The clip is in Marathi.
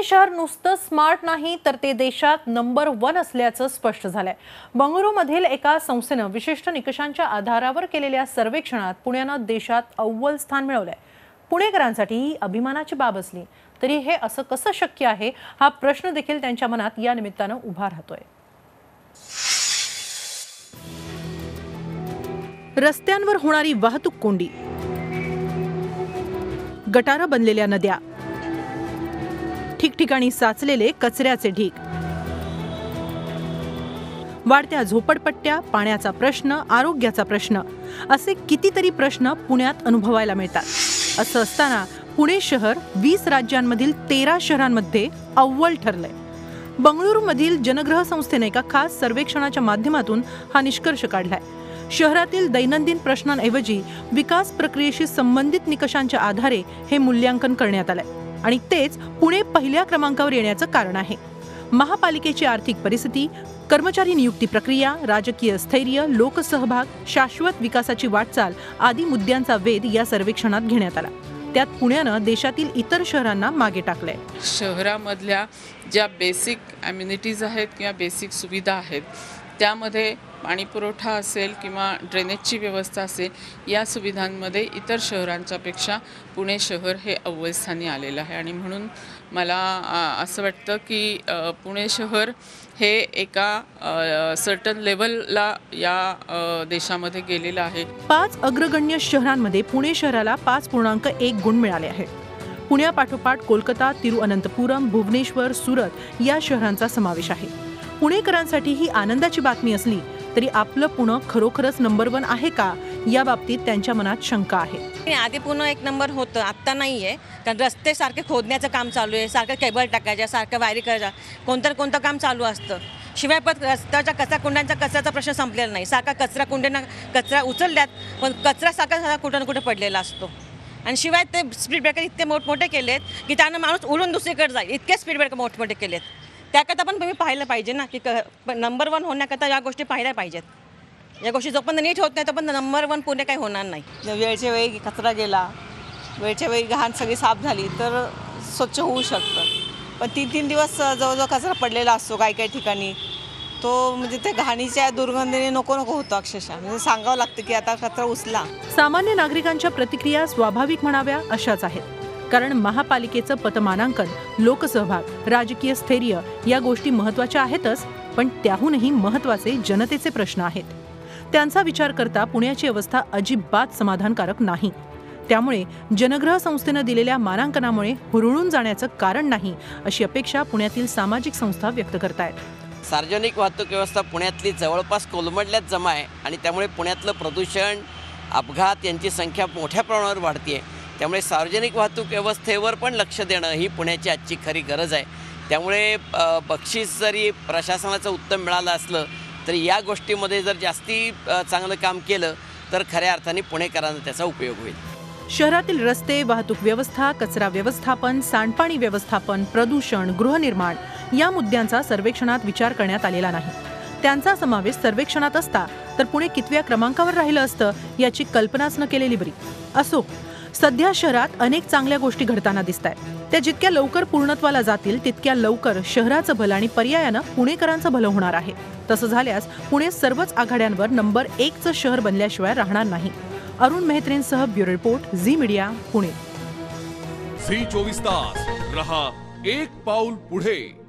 पुणे शहर नुसतं स्मार्ट नाही तर ते देशात नंबर वन असल्याचं स्पष्ट झालंय. बंगळुरूमधील एका संस्थेनं विशिष्ट निकषांच्या आधारावर केलेल्या सर्वेक्षणात पुण्यानं देशात अव्वल स्थान मिळवलंय. पुणेकरांसाठी ही अभिमानाची बाब असली तरी हे असं कसं शक्य आहे हा प्रश्न देखील त्यांच्या मनात या निमित्तानं उभा राहतोय. रस्त्यांवर होणारी वाहतूक कोंडी. गटारं बनलेल्या नद्या. ठिकठिकाणी साचलेले कचऱ्याचे ढीग. वाढत्या झोपडपट्ट्या पाण्याचा प्रश्न आरोग्याचा प्रश्न असे कितीतरी प्रश्न पुण्यात अनुभवायला मिळतात. असं असताना पुणे शहर वीस राज्यांमधील तेरा शहरांमध्ये अव्वल ठरलंय. बंगळुरूमधील जनग्रह संस्थेने एका खास सर्वेक्षणाच्या माध्यमातून हा निष्कर्ष काढलाय. शहरातील दैनंदिन प्रश्नांऐवजी विकास प्रक्रियेशी संबंधित निकषांच्या आधारे हे मूल्यांकन करण्यात आलंय. आणि तेच पुणे पहिल्या क्रमांकावर येण्याचं कारण आहे. महापालिकेची आर्थिक परिस्थिती कर्मचारी नियुक्ती प्रक्रिया राजकीय स्थैर्य लोकसहभाग शाश्वत विकासाची वाटचाल आदी मुद्द्यांचा वेध या सर्वेक्षणात घेण्यात आला. त्यात पुण्यानं देशातील इतर शहरांना मागे टाकलंय. शहरामधल्या ज्या बेसिक ॲम्युनिटीज आहेत किंवा बेसिक सुविधा आहेत त्यामध्ये पाणीपुरवठा असेल किंवा ड्रेनेजची व्यवस्था असेल या सुविधांमध्ये इतर शहरांच्यापेक्षा पुणे शहर हे अव्वलस्थानी आलेलं आहे. आणि म्हणून मला असं वाटतं की पुणे शहर हे एका सर्टन लेवलला या देशामध्ये गेलेलं आहे. पाच अग्रगण्य शहरांमध्ये पुणे शहराला पाच पूर्णांक एक गुण मिळाले आहेत. पुण्यापाठोपाठ कोलकाता तिरुअनंतपुरम भुवनेश्वर सुरत या शहरांचा समावेश आहे. पुणेकरांसाठी ही आनंदाची बातमी असली तरी आपलं पुणे खरोखरच नंबर वन आहे का? या बाबतीत त्यांच्या मनात शंका आहे. नाही, आधी पुन्हा एक नंबर होतं आत्ता नाही आहे कारण रस्ते सारखे खोदण्याचं काम चालू आहे सारखं केबल टाकायच्या सारखं वायरी करायच्या कोणतं ना कोणतं काम चालू असतं. शिवाय पण रस्त्याच्या कचरा कुंड्यांचा कचऱ्याचा प्रश्न संपलेला नाही. सारखा कचरा कुंड्यांना कचरा उचलल्यात पण कचरा सारखा सारखा कुठं ना कुठं पडलेला असतो. आणि शिवाय ते स्पीड ब्रेकर इतके मोठमोठे केलेत की त्यांना माणूस उडून दुसरीकडे जाईल. इतके स्पीड ब्रेकर मोठमोठे केलेत. त्याकरता पण तुम्ही पाहिलं पाहिजे ना की नंबर वन होण्याकरता या गोष्टी पाहिल्या पाहिजेत. या गोष्टी जोपर्यंत नीट होत नाही तोपर्यंत नंबर वन पुणे काही होणार नाही. वेळच्या वेळी कचरा गेला वेळच्या वेळी घाण सगळी साफ झाली तर स्वच्छ होऊ शकतं. पण तीन तीन दिवस जवळजवळ कचरा पडलेला असतो काही काही ठिकाणी. तो म्हणजे ते घाणीच्या दुर्गंधीने नको नको होतो अक्षरशः. म्हणजे सांगावं लागतं की आता कचरा उचला सामान्य नागरिकांच्या प्रतिक्रिया स्वाभाविक म्हणाव्या अशाच आहेत. कारण महापालिकेचं पतमानांकन लोकसहभाग राजकीय स्थैर्य या गोष्टी महत्त्वाच्या आहेतच पण त्याहूनही महत्त्वाचे जनतेचे प्रश्न आहेत. त्यांचा विचार करता पुण्याची अवस्था अजिबात समाधानकारक नाही. त्यामुळे जनग्रह संस्थेनं दिलेल्या मानांकनामुळे हुरळून जाण्याचं कारण नाही अशी अपेक्षा पुण्यातील सामाजिक संस्था व्यक्त करतायत. सार्वजनिक वाहतूक व्यवस्था पुण्यातली जवळपास कोलमडल्यात जमा आहे आणि त्यामुळे पुण्यातलं प्रदूषण अपघात यांची संख्या मोठ्या प्रमाणावर वाढते आहे त्यामुळे सार्वजनिक वाहतूक व्यवस्थेवर पण लक्ष देणं ही पुण्याची आजची खरी गरज आहे. त्यामुळे बक्षीस जरी प्रशासनाचं उत्तम मिळालं असलं तरी या गोष्टीमध्ये जर जास्ती चांगलं काम केलं तर खऱ्या अर्थाने पुणेकरांना त्याचा उपयोग होईल. शहरातील रस्ते वाहतूक व्यवस्था कचरा व्यवस्थापन सांडपाणी व्यवस्थापन प्रदूषण गृहनिर्माण या मुद्द्यांचा सर्वेक्षणात विचार करण्यात आलेला नाही. त्यांचा समावेश सर्वेक्षणात असता तर पुणे कितव्या क्रमांकावर राहिलं असतं याची कल्पनाच न केलेली बरी. असो सध्या शहरात अनेक चांगल्या गोष्टी घडताना दिसत आहेत त्या जितक्या लवकर पूर्णत्वाला जातील तितक्या लवकर शहराचं भलं आणि पर्यायानं पुणेकरांचं भलं होणार आहे. तसं झाल्यास पुणे सर्वच आघाड्यांवर नंबर एकचं शहर बनल्याशिवाय राहणार नाही. Arun मेहत्रेंसह bureau report Zee media Pune. Zee चोवीस तास. रहा एक पाऊल पुढे.